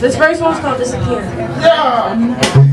This first one's called Disappear. Yeah.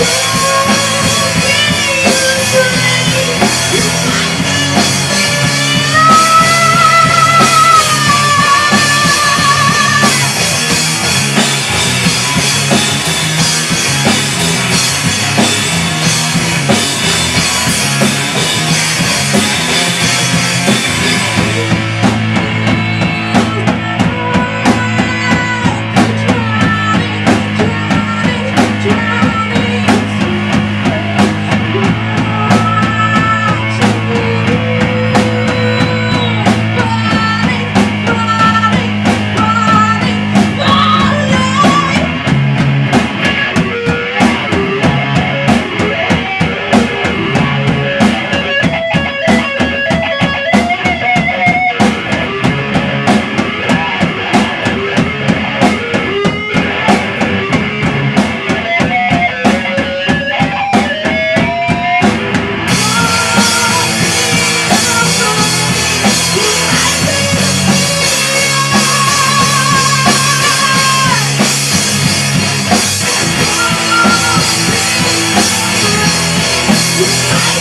Yeah. Yeah.